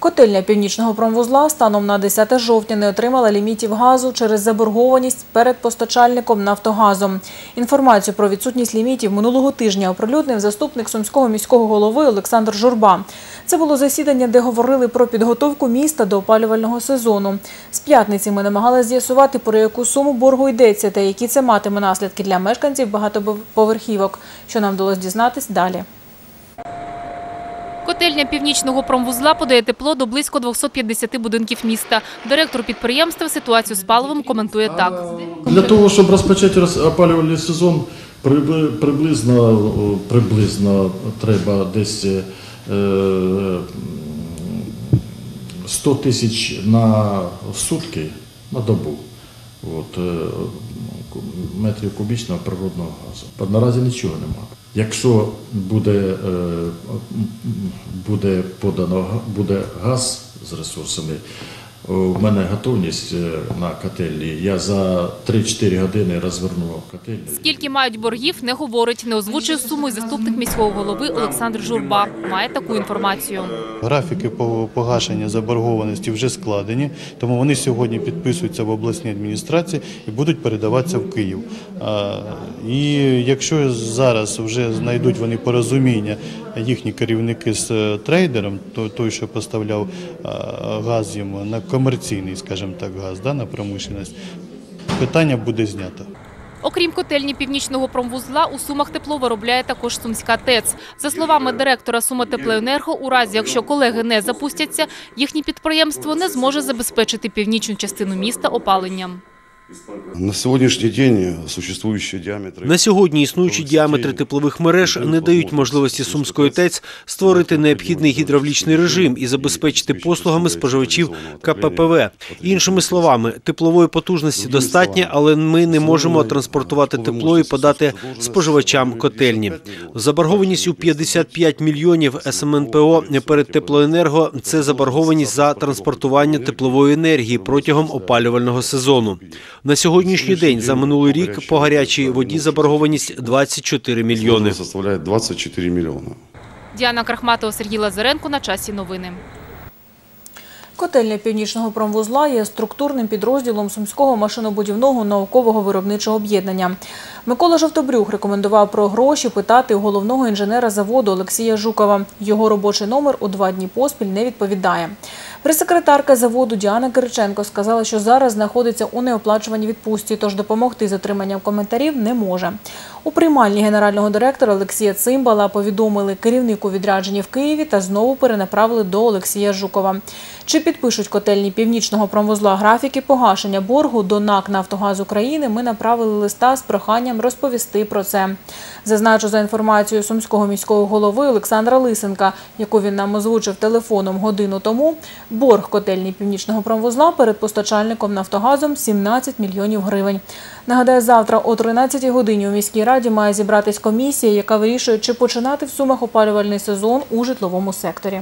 Котельня північного промвузла станом на 10 жовтня не отримала лімітів газу через заборгованість перед постачальником «Нафтогазом». Інформацію про відсутність лімітів минулого тижня оприлюднив заступник сумського міського голови Олександр Журба. Це було засідання, де говорили про підготовку міста до опалювального сезону. З п'ятниці ми намагалися з'ясувати, про яку суму боргу йдеться та які це матиме наслідки для мешканців багатоповерхівок. Що нам вдалося дізнатись далі. Котельня північного промвузла подає тепло до близько 250 будинків міста. Директор підприємства ситуацію з паливом коментує так. Для того, щоб розпочати роз- опалювальний сезон, прибли- приблизно, приблизно треба десь е, 100 тисяч на сутки на добу. От, е, метрів кубічного природного газу. Наразі нічого немає. Якщо буде, е, буде подано буде газ з ресурсами, у мене готовність е, на котельні. Я за 3-4 години розверну котельню. Скільки мають боргів, не говорить. Не озвучує суму і заступник міського голови Олександр Журба. Має таку інформацію. Графіки по- погашення заборгованості вже складені, тому вони сьогодні підписуються в обласній адміністрації і будуть передаватися в Київ. І якщо зараз вже знайдуть вони порозуміння, їхні керівники з е, трейдером, то- той, що поставляв газ йому на комерційний, скажімо так, газ, да, на промишленість, питання буде знято. Окрім котельні північного промвузла, у Сумах тепло виробляє також Сумська ТЕЦ. За словами директора Суматеплоенерго, у разі, якщо колеги не запустяться, їхнє підприємство не зможе забезпечити північну частину міста опаленням. На сегодняшний день существующие диаметры... На сьогодні існуючі діаметри теплових мереж не дають можливості Сумської ТЕЦ створити необхідний гідравлічний режим і забезпечити послугами споживачів КППВ. Іншими словами, теплової потужності достатньо, але ми не можемо транспортувати тепло і подати споживачам котельні. Заборгованість у 55 мільйонів СМНПО перед теплоенерго це заборгованість за транспортування теплової енергії протягом опалювального сезону. На сьогоднішній день за минулий рік по гарячій воді заборгованість 24 мільйони. составляет 24 миллиона. Діана Крахматова, Сергій Лазаренко. На часі новини. Котельня північного промвузла є структурним підрозділом Сумського машинобудівного наукового виробничого об'єднання. Микола Жовтобрюх рекомендував про гроші питати у головного інженера заводу Олексія Жукова. Його робочий номер у два дні поспіль не відповідає. Прес-секретарка заводу Діана Кириченко сказала, що зараз знаходиться у неоплачуваній відпустці, тож допомогти з отриманням коментарів не може. У приймальні генерального директора Олексія Цимбала повідомили керівнику відрядження в Києві та знову перенаправили до Олексія Жукова. Чи підпишуть котельні північного промвузла графіки погашення боргу до НАК «Нафтогаз України», ми направили листа з проханням розповісти про це. Зазначу за інформацією сумського міського голови Олександра Лисенка, яку він нам озвучив телефоном годину тому, борг котельні північного промвузла перед постачальником «Нафтогазом» 17 мільйонів гривень. Нагадаю, завтра о 13 годині у міській раді має зібратись комісія, яка вирішує, чи починати в Сумах опалювальний сезон у житловому секторі.